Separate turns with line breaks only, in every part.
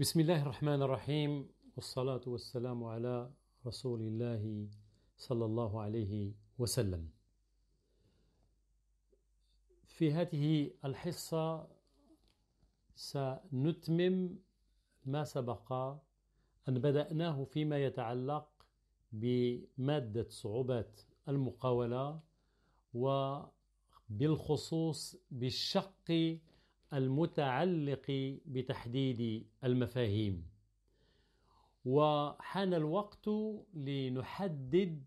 بسم الله الرحمن الرحيم والصلاة والسلام على رسول الله صلى الله عليه وسلم. في هذه الحصة سنتمم ما سبق أن بدأناه فيما يتعلق بمادة صعوبات المقاولة وبالخصوص بالشق المتعلق بتحديد المفاهيم. وحان الوقت لنحدد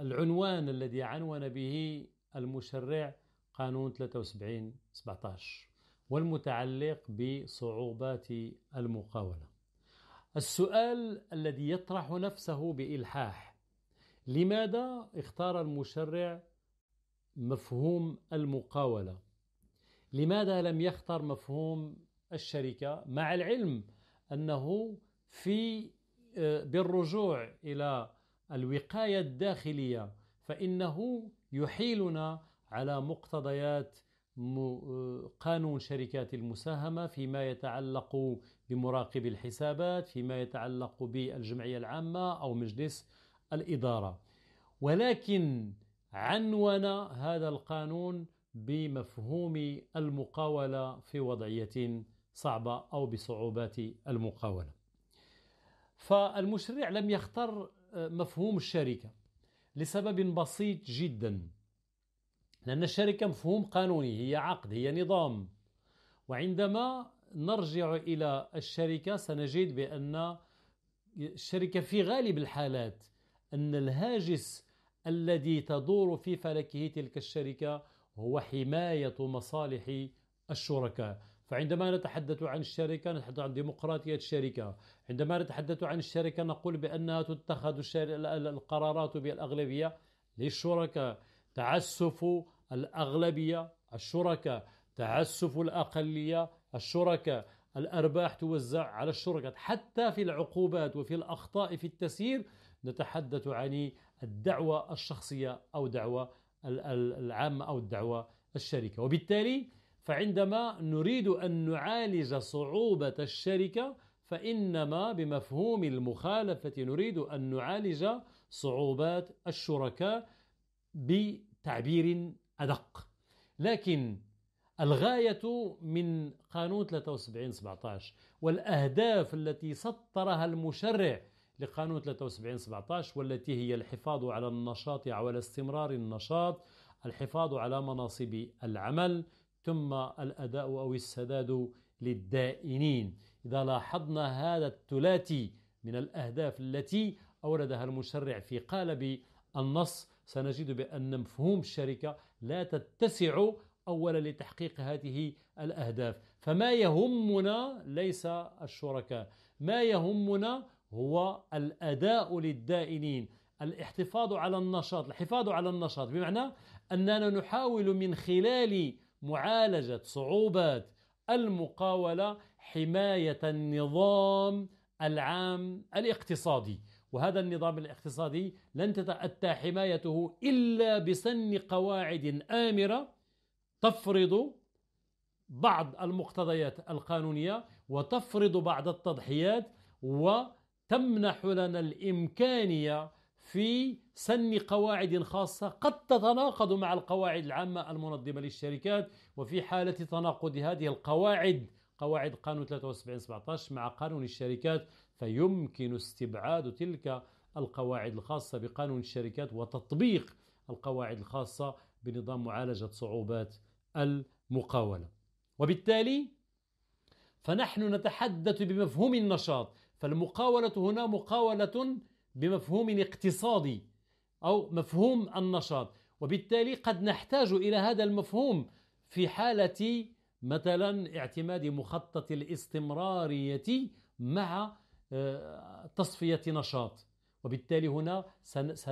العنوان الذي عنون به المشرع قانون 73 17 والمتعلق بصعوبات المقاولة. السؤال الذي يطرح نفسه بإلحاح لماذا اختار المشرع مفهوم المقاولة؟ لماذا لم يختر مفهوم الشركة مع العلم أنه في آه، بالرجوع إلى الوقاية الداخلية فإنه يحيلنا على مقتضيات آه، قانون شركات المساهمة فيما يتعلق بمراقب الحسابات فيما يتعلق بالجمعية العامة أو مجلس الإدارة. ولكن عنون هذا القانون بمفهوم المقاولة في وضعية صعبة أو بصعوبات المقاولة. فالمشرع لم يختر آه، مفهوم الشركة لسبب بسيط جدا لأن الشركة مفهوم قانوني هي عقد هي نظام. وعندما نرجع إلى الشركة سنجد بأن الشركة في غالب الحالات أن الهاجس الذي تدور في فلكه تلك الشركة هو حماية مصالح الشركاء. فعندما نتحدث عن الشركة نتحدث عن ديمقراطية الشركة. عندما نتحدث عن الشركة نقول بأنها تتخذ القرارات بالأغلبية للشركاء. تعسف الأغلبية الشركاء تعسف الأقلية الشركاء. الأرباح توزع على الشركاء. حتى في العقوبات وفي الأخطاء في التسيير نتحدث عن الدعوة الشخصية أو دعوة العامة أو الدعوة الشركة. وبالتالي فعندما نريد أن نعالج صعوبة الشركة فإنما بمفهوم المخالفة نريد أن نعالج صعوبات الشركاء بتعبير أدق. لكن الغاية من قانون 73 17 والأهداف التي سطرها المشرع لقانون 73 17 والتي هي الحفاظ على النشاط وعلى استمرار النشاط الحفاظ على مناصب العمل ثم الأداء أو السداد للدائنين. إذا لاحظنا هذا الثلاثي من الأهداف التي أوردها المشرع في قالب النص سنجد بأن مفهوم الشركة لا تتسع أولا لتحقيق هذه الأهداف. فما يهمنا ليس الشركاء ما يهمنا هو الأداء للدائنين الاحتفاظ على النشاط الحفاظ على النشاط. بمعنى أننا نحاول من خلال معالجة صعوبات المقاولة حماية النظام العام الاقتصادي. وهذا النظام الاقتصادي لن تتأتى حمايته إلا بسن قواعد آمرة تفرض بعض المقتضيات القانونية وتفرض بعض التضحيات وتمنح لنا الإمكانية في سن قواعد خاصة قد تتناقض مع القواعد العامة المنظمة للشركات وفي حالة تناقض هذه القواعد قواعد قانون 73 17 مع قانون الشركات فيمكن استبعاد تلك القواعد الخاصة بقانون الشركات وتطبيق القواعد الخاصة بنظام معالجة صعوبات المقاولة. وبالتالي فنحن نتحدث بمفهوم النشاط فالمقاولة هنا مقاولة بمفهوم اقتصادي أو مفهوم النشاط وبالتالي قد نحتاج إلى هذا المفهوم في حالة مثلا اعتماد مخطط الاستمرارية مع آه، تصفية نشاط. وبالتالي هنا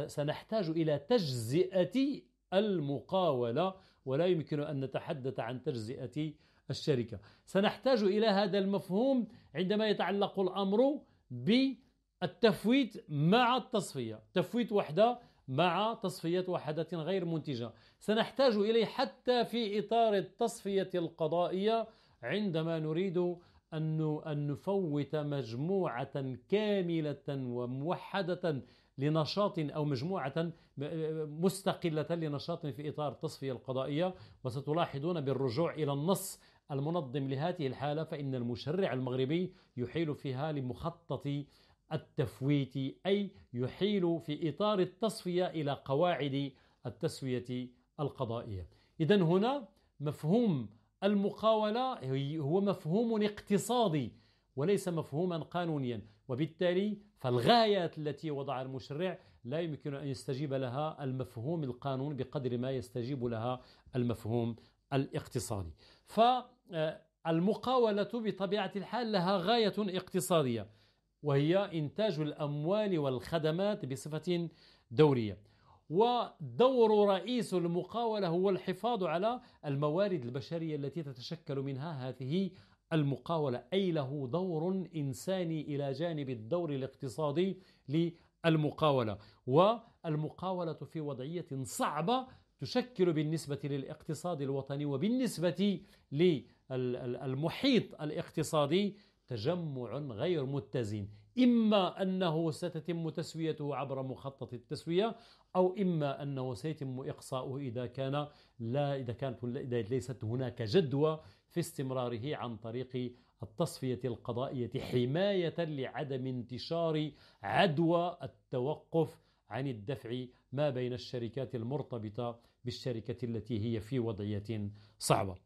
سنحتاج إلى تجزئة المقاولة ولا يمكن أن نتحدث عن تجزئة الشركة. سنحتاج إلى هذا المفهوم عندما يتعلق الأمر ب التفويت مع التصفية. تفويت وحدة مع تصفية وحدة غير منتجة. سنحتاج إليه حتى في إطار التصفية القضائية عندما نريد أن نفوت مجموعة كاملة وموحدة لنشاط أو مجموعة مستقلة لنشاط في إطار التصفية القضائية. وستلاحظون بالرجوع إلى النص المنظم لهذه الحالة فإن المشرع المغربي يحيل فيها لمخطط التفويت أي يحيل في إطار التصفية إلى قواعد التسوية القضائية. إذا هنا مفهوم المقاولة هو مفهوم اقتصادي وليس مفهوما قانونيا. وبالتالي فالغايات التي وضعها المشرع لا يمكن أن يستجيب لها المفهوم القانوني بقدر ما يستجيب لها المفهوم الاقتصادي. فالمقاولة بطبيعة الحال لها غاية اقتصادية وهي إنتاج الأموال والخدمات بصفة دورية. ودور رئيس المقاولة هو الحفاظ على الموارد البشرية التي تتشكل منها هذه المقاولة. أي له دور إنساني إلى جانب الدور الاقتصادي للمقاولة. والمقاولة في وضعية صعبة تشكل بالنسبة للاقتصاد الوطني وبالنسبة للمحيط الاقتصادي تجمع غير متزن. إما أنه ستتم تسويته عبر مخطط التسوية أو إما أنه سيتم إقصاؤه إذا كان لا إذا كانت إذا ليست هناك جدوى في استمراره عن طريق التصفية القضائية حماية لعدم انتشار عدوى التوقف عن الدفع ما بين الشركات المرتبطة بالشركة التي هي في وضعية صعبة.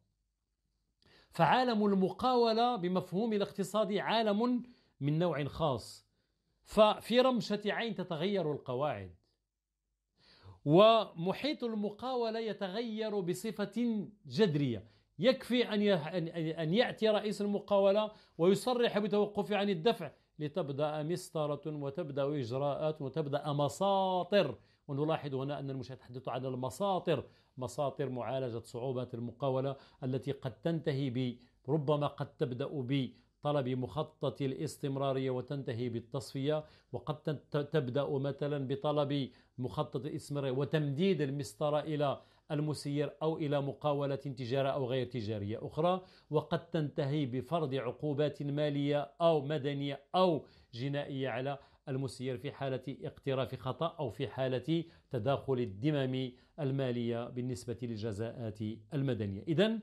فعالم المقاولة بمفهوم الاقتصاد عالم من نوع خاص ففي رمشة عين تتغير القواعد ومحيط المقاولة يتغير بصفة جذرية. يكفي أن أن يأتي رئيس المقاولة ويصرح بتوقفه عن الدفع لتبدأ مسطرة وتبدأ إجراءات وتبدأ مساطر ونلاحظ هنا أن المشاهد يتحدث عن المساطر مساطر معالجة صعوبات المقاولة التي قد تنتهي ربما قد تبدأ بطلب مخطط الاستمرارية وتنتهي بالتصفية وقد تبدأ مثلا بطلب مخطط الاستمرارية وتمديد المسطرة إلى المسير أو إلى مقاولة تجارة أو غير تجارية أخرى وقد تنتهي بفرض عقوبات مالية أو مدنية أو جنائية على المسير في حالة اقتراف خطأ أو في حالة تداخل الدمم المالية بالنسبة للجزاءات المدنية. إذا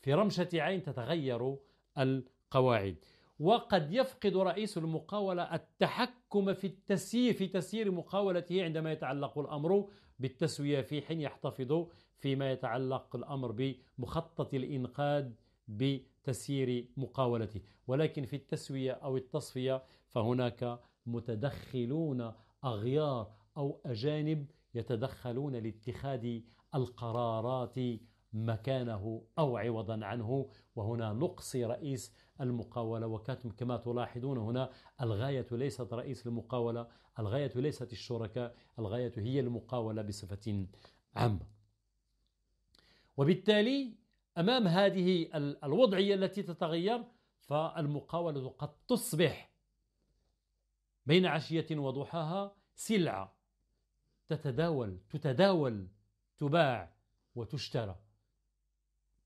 في رمشة عين تتغير القواعد. وقد يفقد رئيس المقاولة التحكم في التسيير في تسيير مقاولته عندما يتعلق الأمر بالتسوية في حين يحتفظ فيما يتعلق الأمر بمخطط الإنقاذ بتسيير مقاولته. ولكن في التسوية أو التصفية فهناك متدخلون أغيار أو أجانب يتدخلون لاتخاذ القرارات مكانه أو عوضا عنه. وهنا نقصي رئيس المقاولة وكاتم كما تلاحظون هنا الغاية ليست رئيس المقاولة الغاية ليست الشركاء الغاية هي المقاولة بصفة عامة. وبالتالي أمام هذه الوضعية التي تتغير فالمقاولة قد تصبح بين عشية وضحاها سلعة تتداول تتداول تباع وتشترى.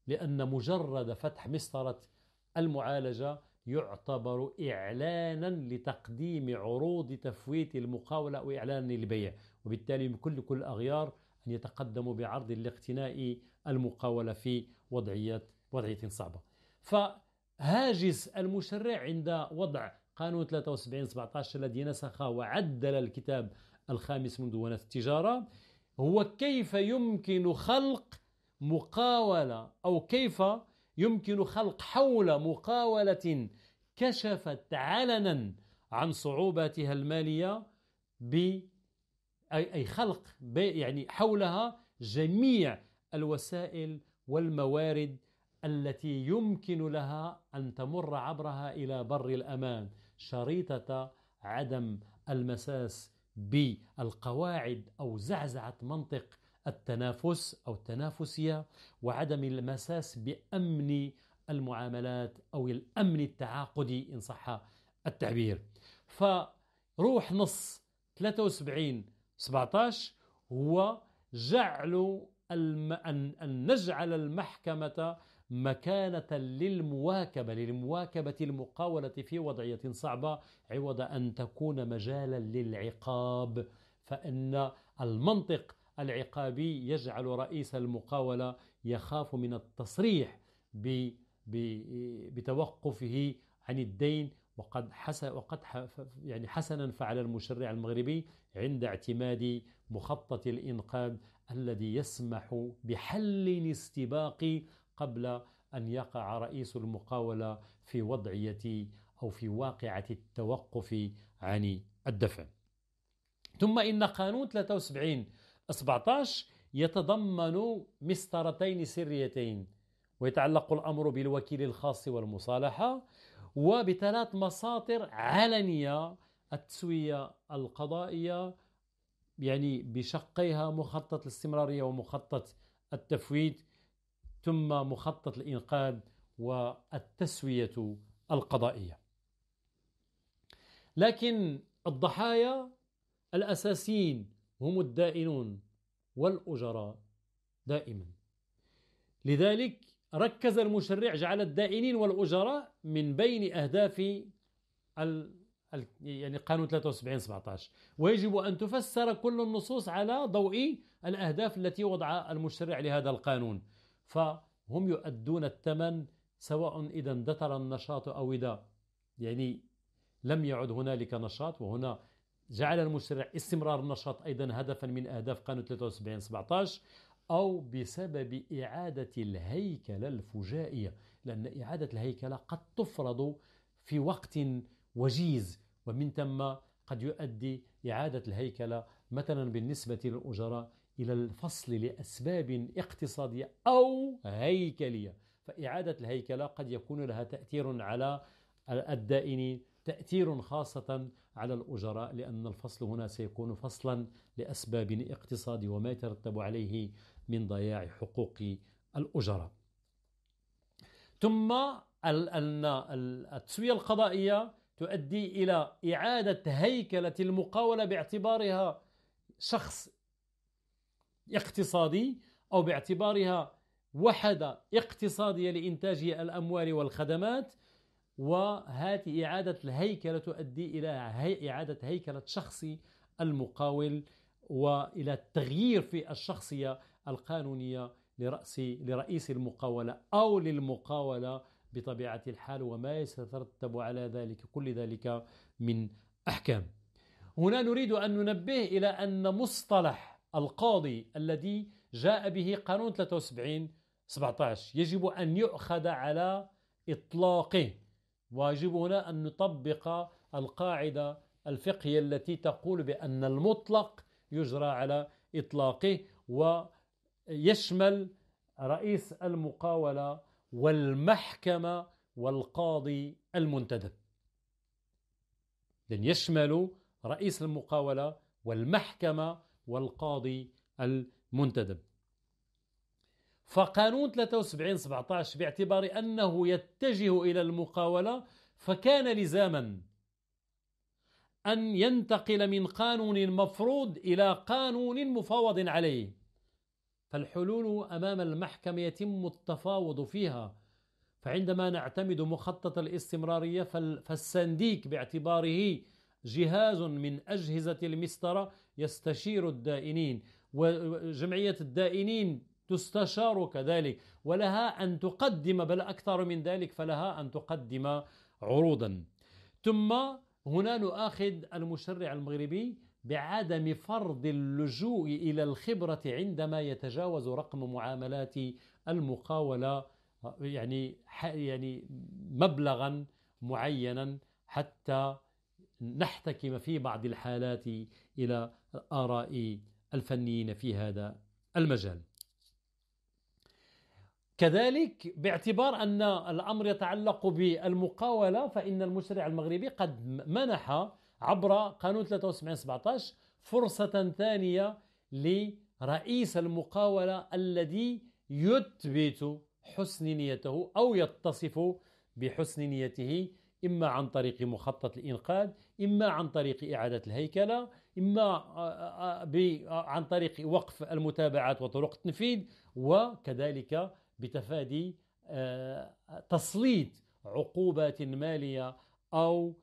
لأن مجرد فتح مسطرة المعالجة يعتبر إعلانا لتقديم عروض تفويت المقاولة أو إعلان للبيع وبالتالي بكل كل أغيار أن يتقدموا بعرض لاقتناء المقاولة في وضعية وضعية صعبة. فهاجس المشرع عند وضع قانون 73 17 الذي نسخ وعدل الكتاب الخامس من دونة التجارة. هو كيف يمكن خلق مقاولة أو كيف يمكن خلق حول مقاولة كشفت علنا عن صعوباتها المالية ب أي خلق يعني حولها جميع الوسائل والموارد التي يمكن لها أن تمر عبرها إلى بر الأمان. شريطة عدم المساس بالقواعد أو زعزعة منطق التنافس أو التنافسية وعدم المساس بأمن المعاملات أو الأمن التعاقدي إن صح التعبير فروح نص 73 17 هو جعل. أن نجعل المحكمة مكانة للمواكبة للمواكبة المقاولة في وضعية صعبة عوض أن تكون مجالا للعقاب. فإن المنطق العقابي يجعل رئيس المقاولة يخاف من التصريح بتوقفه عن الدين. وقد حسن وقد يعني حسنا فعل المشرع المغربي عند اعتماد مخطط الإنقاذ الذي يسمح بحل الاستباق قبل أن يقع رئيس المقاولة في وضعية أو في واقعة التوقف عن الدفع ثم إن قانون 73 17 يتضمن مسطرتين سريتين ويتعلق الأمر بالوكيل الخاص والمصالحة وبثلاث مساطر علنية التسوية القضائية يعني بشقيها مخطط الاستمرارية ومخطط التفويت ثم مخطط الإنقاذ والتسوية القضائية. لكن الضحايا الأساسيين هم الدائنون والأجراء دائما. لذلك ركز المشرع جعل الدائنين والأجراء من بين أهداف ال يعني قانون 73 17 ويجب أن تفسر كل النصوص على ضوء الأهداف التي وضع المشرع لهذا القانون. فهم يؤدون الثمن سواء إذا اندثر النشاط أو إذا يعني لم يعد هنالك نشاط وهنا جعل المشرع استمرار النشاط أيضا هدفا من أهداف قانون 73 17 أو بسبب إعادة الهيكلة الفجائية لأن إعادة الهيكلة قد تفرض في وقت وجيز ومن ثم قد يؤدي إعادة الهيكلة مثلا بالنسبة للأجراء إلى الفصل لأسباب اقتصادية أو هيكلية. فإعادة الهيكلة قد يكون لها تأثير على الدائنين تأثير خاصة على الأجراء لأن الفصل هنا سيكون فصلا لأسباب اقتصادية وما يترتب عليه من ضياع حقوق الأجراء. ثم التسوية القضائية تؤدي إلى إعادة هيكلة المقاولة باعتبارها شخص اقتصادي أو باعتبارها وحدة اقتصادية لإنتاج الأموال والخدمات وهذه إعادة الهيكلة تؤدي إلى إعادة هيكلة شخص المقاول وإلى التغيير في الشخصية القانونية لرأس لرئيس المقاولة أو للمقاولة بطبيعة الحال وما يترتب على ذلك كل ذلك من أحكام. هنا نريد أن ننبه إلى أن مصطلح القاضي الذي جاء به قانون 73 17 يجب أن يؤخذ على إطلاقه. ويجب هنا أن نطبق القاعدة الفقهية التي تقول بأن المطلق يجرى على إطلاقه ويشمل رئيس المقاولة والمحكمة والقاضي المنتدب. لن يشمل رئيس المقاولة والمحكمة والقاضي المنتدب. فقانون 73 17 باعتبار أنه يتجه إلى المقاولة فكان لزاما أن ينتقل من قانون مفروض إلى قانون مفاوض عليه. فالحلول أمام المحكمة يتم التفاوض فيها. فعندما نعتمد مخطط الاستمرارية فالسنديك باعتباره جهاز من أجهزة المسطرة يستشير الدائنين وجمعية الدائنين تستشار كذلك ولها أن تقدم بل أكثر من ذلك فلها أن تقدم عروضا. ثم هنا نؤاخذ المشرع المغربي بعدم فرض اللجوء إلى الخبرة عندما يتجاوز رقم معاملات المقاولة يعني يعني مبلغا معينا حتى نحتكم في بعض الحالات إلى آراء الفنيين في هذا المجال. كذلك باعتبار أن الأمر يتعلق بالمقاولة فإن المشرع المغربي قد منح عبر قانون 73-17 فرصة ثانية لرئيس المقاولة الذي يثبت حسن نيته أو يتصف بحسن نيته إما عن طريق مخطط الإنقاذ إما عن طريق إعادة الهيكلة إما آه، آه، آه، عن طريق وقف المتابعات وطرق التنفيذ وكذلك بتفادي تسليط عقوبات مالية أو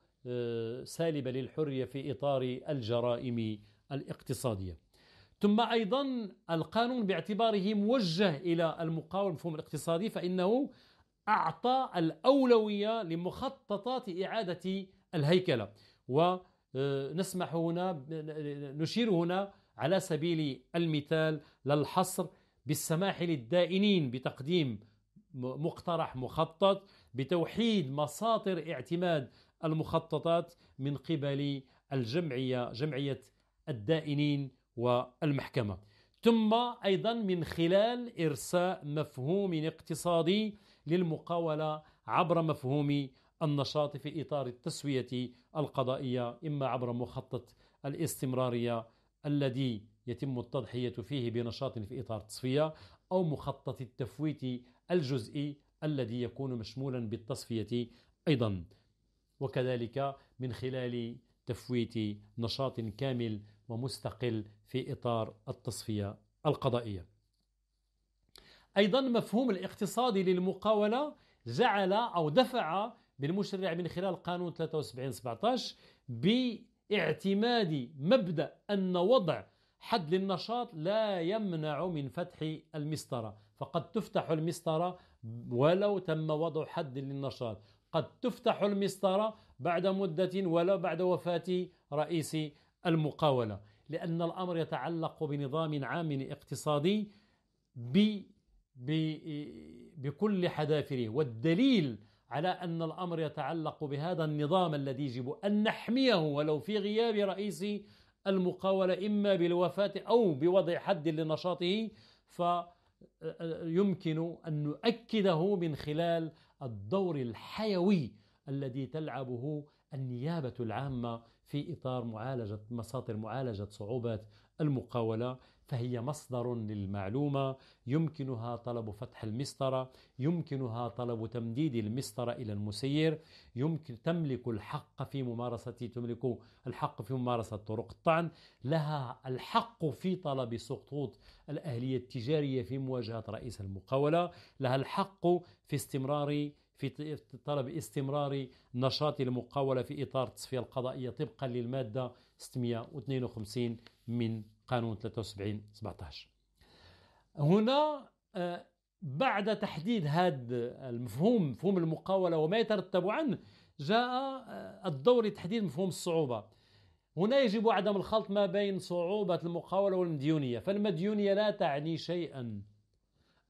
سالبة للحرية في إطار الجرائم الاقتصادية. ثم أيضا القانون باعتباره موجه إلى المقاول المفهوم الاقتصادي فإنه أعطى الأولوية لمخططات إعادة الهيكلة. ونسمح هنا نشير هنا على سبيل المثال للحصر بالسماح للدائنين بتقديم مقترح مخطط بتوحيد مساطر اعتماد المخططات من قبل الجمعية جمعية الدائنين والمحكمة. ثم أيضا من خلال إرساء مفهوم اقتصادي للمقاولة عبر مفهوم النشاط في إطار التسوية القضائية إما عبر مخطط الاستمرارية الذي يتم التضحية فيه بنشاط في إطار التصفية أو مخطط التفويت الجزئي الذي يكون مشمولا بالتصفية أيضا. وكذلك من خلال تفويت نشاط كامل ومستقل في إطار التصفية القضائية. أيضا مفهوم الاقتصادي للمقاولة جعل أو دفع بالمشرع من خلال قانون 73-17 باعتماد مبدأ أن وضع حد للنشاط لا يمنع من فتح المسطرة. فقد تفتح المسطرة ولو تم وضع حد للنشاط. قد تفتح المسطرة بعد مدة ولو بعد وفاة رئيس المقاولة. لأن الأمر يتعلق بنظام عام اقتصادي ب بكل حذافره. والدليل على أن الأمر يتعلق بهذا النظام الذي يجب أن نحميه ولو في غياب رئيس المقاولة إما بالوفاة أو بوضع حد لنشاطه فيمكن أن نؤكده من خلال الدور الحيوي الذي تلعبه النيابة العامة في إطار معالجة مساطر معالجة صعوبات المقاولة. فهي مصدر للمعلومة يمكنها طلب فتح المسطرة يمكنها طلب تمديد المسطرة إلى المسير يمكن تملك الحق في ممارسة تملك الحق في ممارسة طرق الطعن. لها الحق في طلب سقوط الأهلية التجارية في مواجهة رئيس المقاولة. لها الحق في استمرار في طلب استمرار نشاط المقاولة في إطار التصفية القضائية طبقا للمادة 652 من قانون 73 17 هنا آه، بعد تحديد هذا المفهوم مفهوم المقاولة وما يترتب عنه جاء آه، الدور لتحديد مفهوم الصعوبة. هنا يجب عدم الخلط ما بين صعوبة المقاولة والمديونية فالمديونية لا تعني شيئا.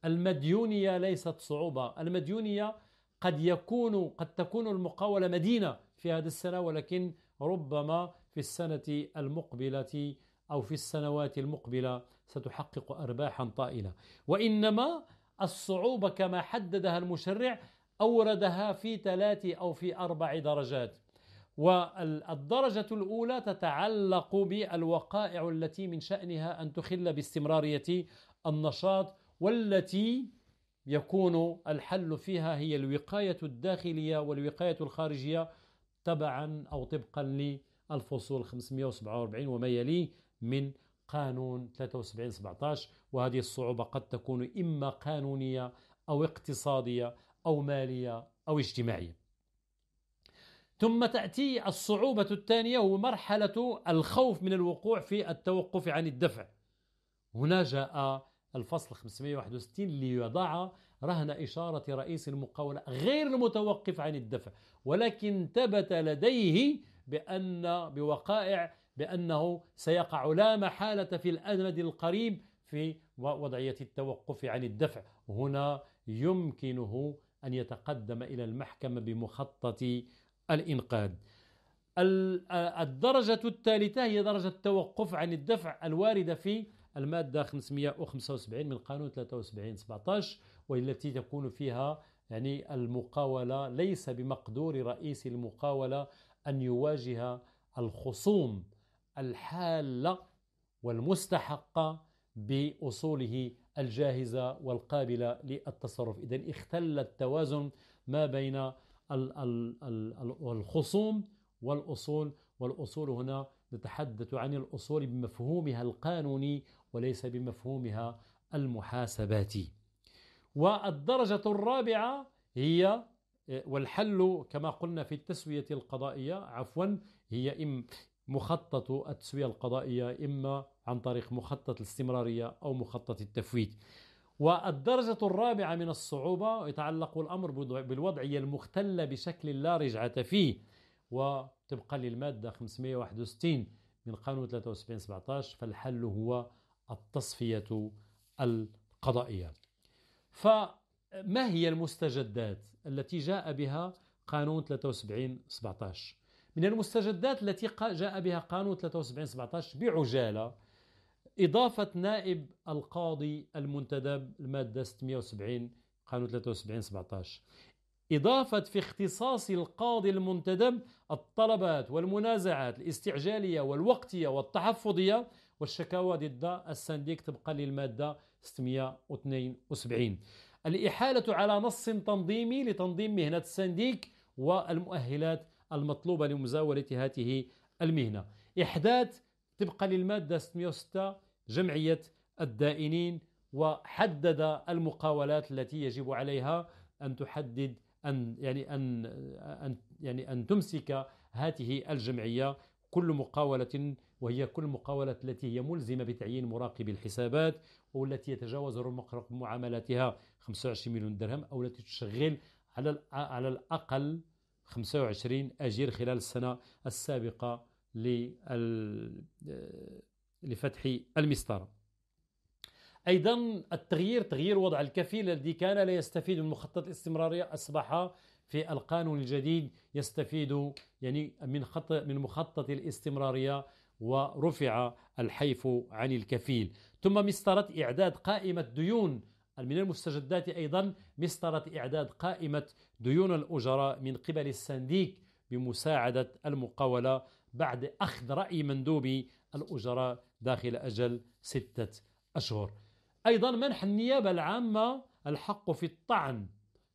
المديونية ليست صعوبة. المديونية قد يكون قد تكون المقاولة مدينة في هذه السنة ولكن ربما في السنة المقبلة أو في السنوات المقبلة ستحقق أرباحا طائلة. وإنما الصعوبة كما حددها المشرع أوردها في ثلاث أو في أربع درجات. والدرجة الأولى تتعلق بالوقائع التي من شأنها أن تخل باستمرارية النشاط والتي يكون الحل فيها هي الوقاية الداخلية والوقاية الخارجية تبعا أو طبقا للفصول 547 وما يليه من قانون 73 17 وهذه الصعوبة قد تكون إما قانونية أو اقتصادية أو مالية أو اجتماعية. ثم تأتي الصعوبة الثانية هو مرحلة الخوف من الوقوع في التوقف عن الدفع. هنا جاء الفصل 561 ليضع رهن إشارة رئيس المقاولة غير المتوقف عن الدفع ولكن ثبت لديه بأن بوقائع بأنه سيقع لا محالة في الأمد القريب في وضعية التوقف عن الدفع. هنا يمكنه أن يتقدم إلى المحكمة بمخطط الإنقاذ. الدرجة الثالثة هي درجة التوقف عن الدفع الواردة في المادة 575 من قانون 73 17 والتي تكون فيها يعني المقاولة ليس بمقدور رئيس المقاولة أن يواجه الخصوم الحالة والمستحقة بأصوله الجاهزة والقابلة للتصرف. إذا اختل التوازن ما بين الخصوم والأصول والأصول هنا نتحدث عن الأصول بمفهومها القانوني وليس بمفهومها المحاسباتي. والدرجة الرابعة هي والحل كما قلنا في التسوية القضائية عفوا هي مخطط التسوية القضائية إما عن طريق مخطط الاستمرارية أو مخطط التفويت. والدرجة الرابعة من الصعوبة يتعلق الأمر بالوضعية المختلة بشكل لا رجعة فيه وطبقا للمادة 561 من قانون 73 17 فالحل هو التصفية القضائية. فما هي المستجدات التي جاء بها قانون 73 17 من المستجدات التي جاء بها قانون 73 17 بعجالة إضافة نائب القاضي المنتدب المادة 670 قانون 73 17 إضافة في اختصاص القاضي المنتدب الطلبات والمنازعات الاستعجالية والوقتية والتحفظية والشكاوى ضد السنديك طبقا للمادة 672 الإحالة على نص تنظيمي لتنظيم مهنة السنديك والمؤهلات المطلوبة لمزاولة هذه المهنة. إحداث طبقا للمادة 606 جمعية الدائنين وحدد المقاولات التي يجب عليها أن تحدد أن يعني أن أن يعني أن تمسك هذه الجمعية. كل مقاولة وهي كل المقاولات التي هي ملزمة بتعيين مراقب الحسابات والتي يتجاوز رقم معاملاتها 25 مليون درهم أو التي تشغل على على الأقل 25 أجير خلال السنة السابقة لفتح المسطرة. أيضا التغيير تغيير وضع الكفيل الذي كان لا يستفيد من مخطط الاستمرارية أصبح في القانون الجديد يستفيد يعني من خط من مخطط الاستمرارية ورفع الحيف عن الكفيل. ثم مسطرة إعداد قائمة ديون من المستجدات أيضا مسطرة إعداد قائمة ديون الأجراء من قبل السنديك بمساعدة المقاولة بعد أخذ رأي مندوب الأجراء داخل أجل ستة أشهر. أيضا منح النيابة العامة الحق في الطعن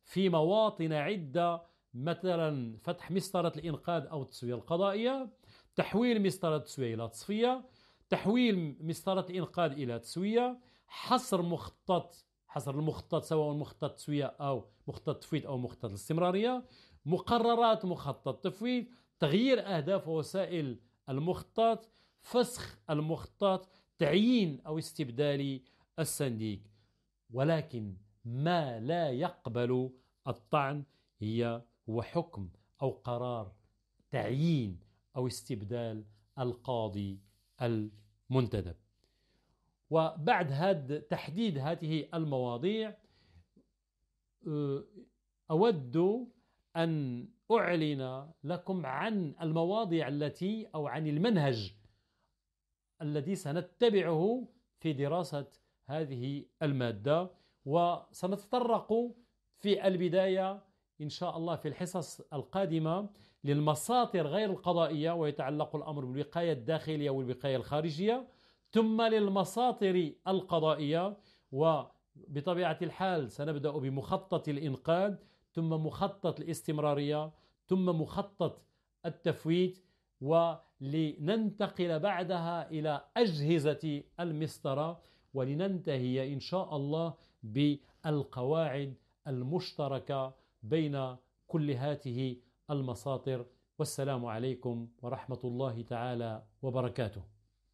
في مواطن عدة مثلا فتح مسطرة الإنقاذ أو التسوية القضائية تحويل مسطرة التسوية إلى تصفية تحويل مسطرة الإنقاذ إلى تسوية حصر مخطط حصر المخطط سواء مخطط تسوية أو مخطط تفويض أو مخطط الاستمرارية. مقررات مخطط تفويض. تغيير أهداف ووسائل المخطط. فسخ المخطط. تعيين أو استبدال السنديك ولكن ما لا يقبل الطعن هي هو حكم أو قرار تعيين أو استبدال القاضي المنتدب. وبعد هذا تحديد هذه المواضيع أه، أود أن أعلن لكم عن المواضيع التي أو عن المنهج الذي سنتبعه في دراسة هذه المادة. وسنتطرق في البداية إن شاء الله في الحصص القادمة للمساطر غير القضائية ويتعلق الأمر بالوقاية الداخلية والوقاية الخارجية. ثم للمساطر القضائية وبطبيعة الحال سنبدأ بمخطط الإنقاذ ثم مخطط الاستمرارية ثم مخطط التفويت ولننتقل بعدها إلى أجهزة المسطرة ولننتهي إن شاء الله بالقواعد المشتركة بين كل هذه المساطر. والسلام عليكم ورحمة الله تعالى وبركاته.